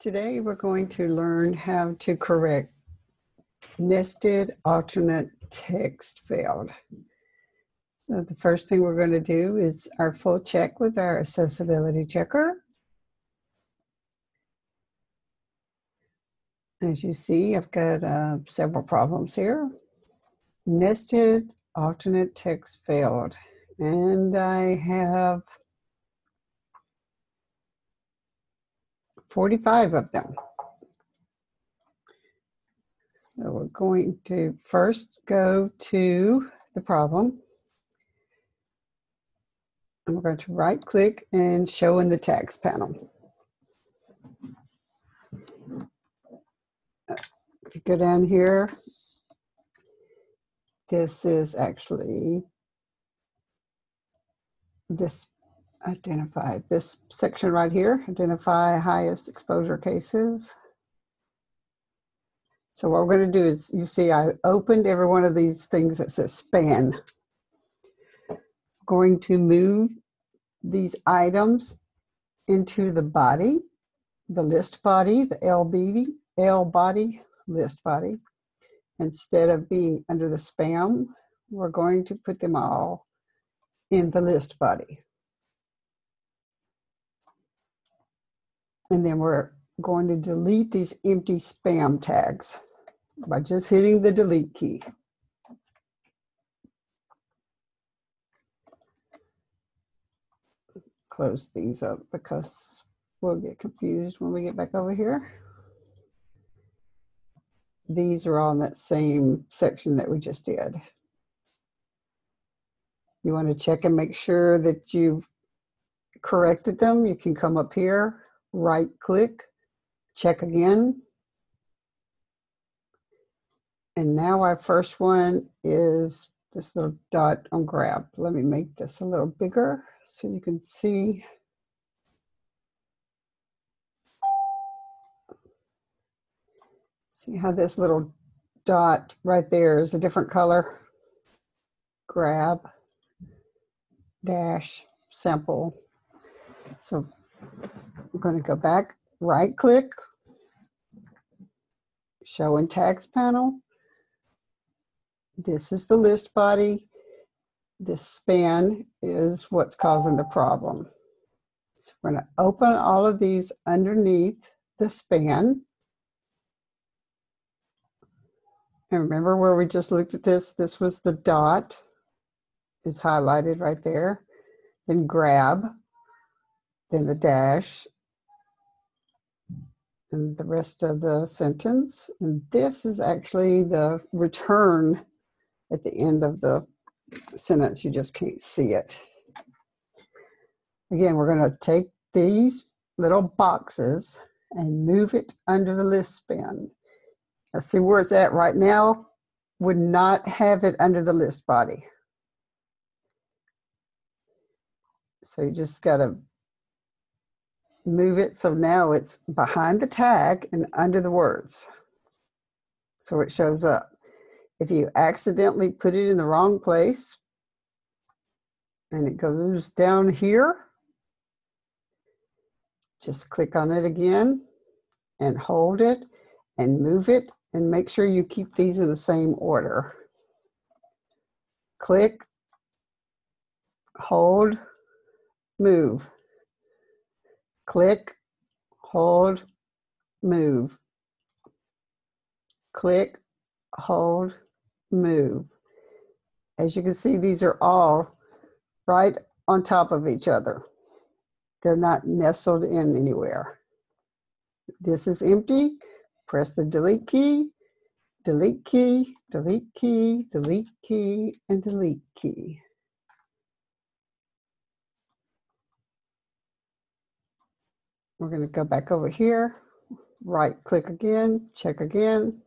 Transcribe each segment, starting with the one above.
Today we're going to learn how to correct nested alternate text field. So the first thing we're going to do is our full check with our accessibility checker. As you see, I've got uh, several problems here. Nested alternate text failed. And I have 45 of them. So we're going to first go to the problem. And we're going to right click and show in the tags panel. If you go down here, this is actually this identify this section right here, identify highest exposure cases. So what we're going to do is, you see I opened every one of these things that says span. Going to move these items into the body, the list body, the LBD, L body, list body. Instead of being under the span, we're going to put them all in the list body. And then we're going to delete these empty span tags by just hitting the delete key. Close these up because we'll get confused when we get back over here. These are all in that same section that we just did. You want to check and make sure that you've corrected them. You can come up here right click, check again. And now our first one is this little dot on grab. Let me make this a little bigger so you can see. See how this little dot right there is a different color? Grab, dash, sample. So we're going to go back, right click, show in tags panel. This is the list body. This span is what's causing the problem. So we're going to open all of these underneath the span. And remember where we just looked at this? This was the dot. It's highlighted right there. Then grab, then the dash, and the rest of the sentence. And this is actually the return at the end of the sentence. You just can't see it. Again, we're going to take these little boxes and move it under the list bin. Let's see where it's at right now. Would not have it under the list body. So you just got to move it so now it's behind the tag and under the words. So it shows up. If you accidentally put it in the wrong place and it goes down here, just click on it again and hold it and move it and make sure you keep these in the same order. Click, hold, move click, hold, move. Click, hold, move. As you can see, these are all right on top of each other. They're not nestled in anywhere. This is empty. Press the delete key, delete key, delete key, delete key, and delete key. We're going to go back over here, right click again, check again.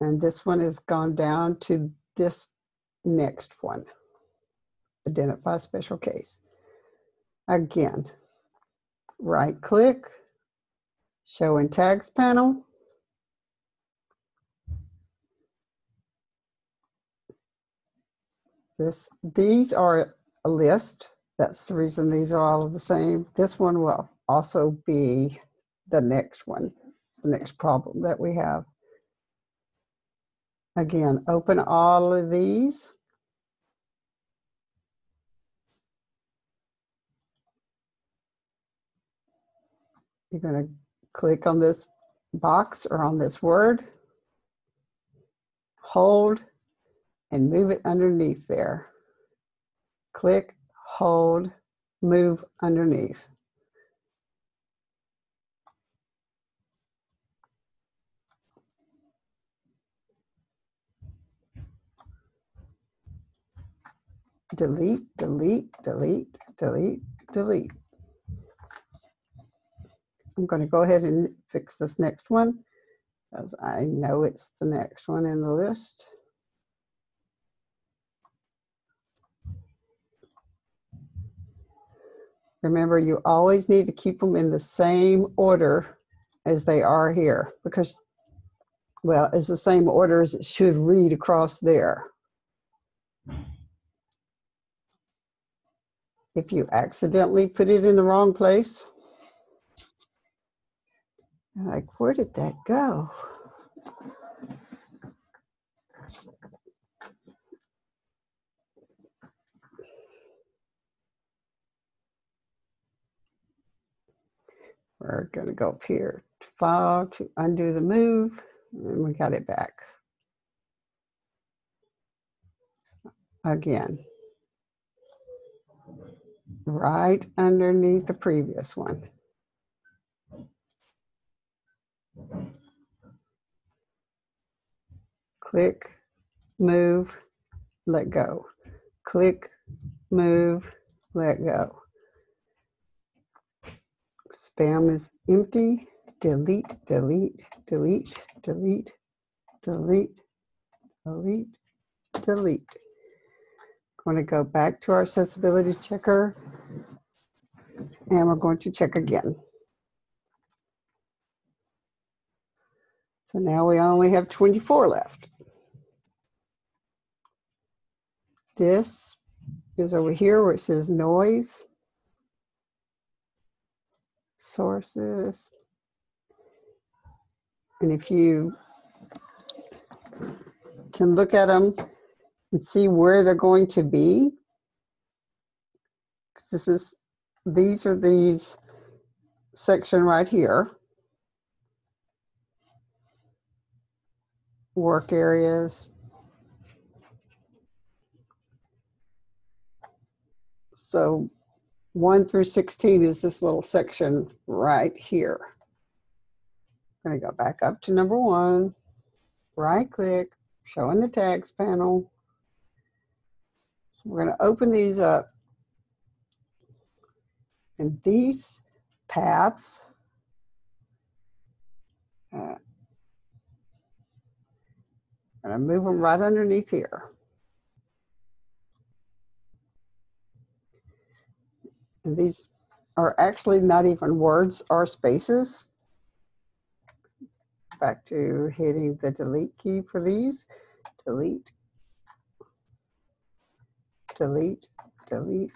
And this one has gone down to this next one, identify special case. Again, right click, show in tags panel. This, these are a list That's the reason these are all the same. This one will also be the next one, the next problem that we have. Again, open all of these. You're going to click on this box or on this word, hold, and move it underneath there. Click, hold, move underneath. Delete, delete, delete, delete, delete. I'm going to go ahead and fix this next one because I know it's the next one in the list. Remember, you always need to keep them in the same order as they are here because, well, it's the same order as it should read across there. If you accidentally put it in the wrong place, like, where did that go? We're to go up here to file to undo the move, and we got it back. Again, right underneath the previous one. Click, move, let go. Click, move, let go. Span is empty. Delete, delete, delete, delete, delete, delete, delete. Going to go back to our accessibility checker and we're going to check again. So now we only have 24 left. This is over here where it says noise, sources. And if you can look at them and see where they're going to be, this is, these are these section right here. work areas. So 1 through 16 is this little section right here. I'm going to go back up to number 1, right click, show in the tags panel. So we're going to open these up. And these paths uh, and I move them right underneath here. These are actually not even words or spaces. Back to hitting the delete key for these. Delete, delete, delete,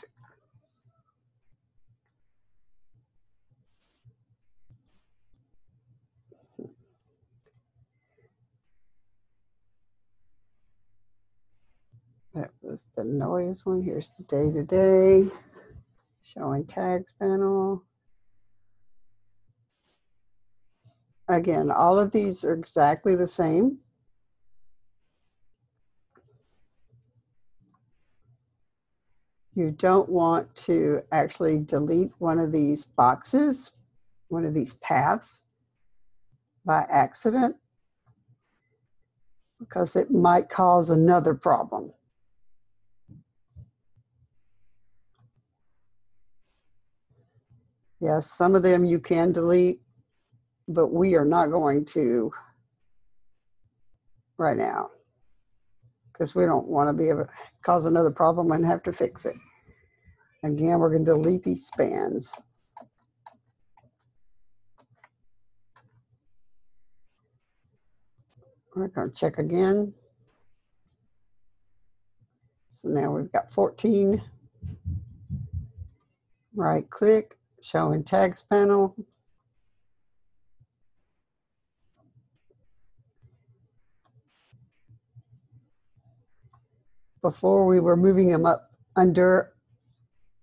That was the noise one. Here's the day to day, showing tags panel. Again, all of these are exactly the same. You don't want to actually delete one of these boxes, one of these paths by accident because it might cause another problem. Yes, some of them you can delete, but we are not going to right now because we don't want to be able to cause another problem and have to fix it. Again, we're going to delete these spans. We're going to check again. So now we've got 14. right click, show in tags panel. Before we were moving them up under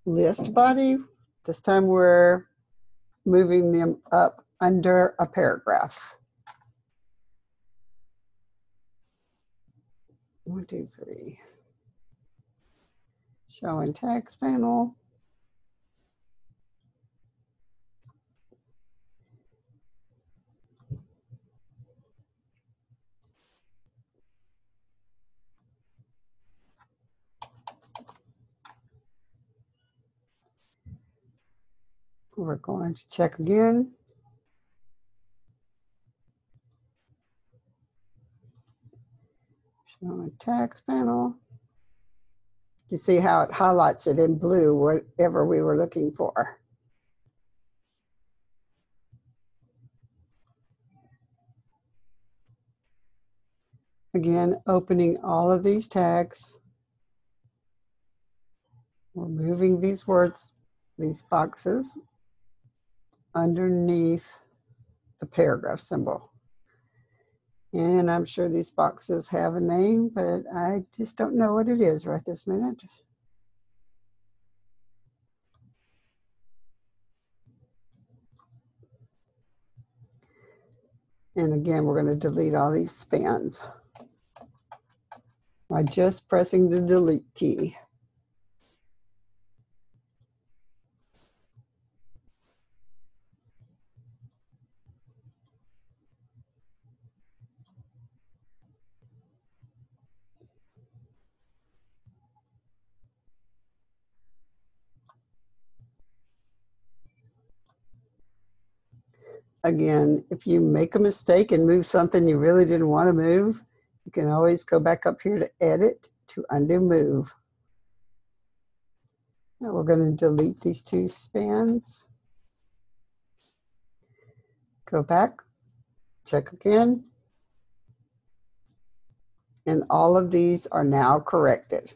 list body. This time we're moving them up under a paragraph. One, two, three. Show in text panel. We're going to check again. Show in text panel. You see how it highlights it in blue, whatever we were looking for. Again, opening all of these tags. We're moving these words, these boxes underneath the paragraph symbol. And I'm sure these boxes have a name, but I just don't know what it is right this minute. And again, we're going to delete all these spans by just pressing the delete key. Again, if you make a mistake and move something you really didn't want to move, you can always go back up here to edit to undo move. Now we're going to delete these two spans. Go back, check again. And all of these are now corrected.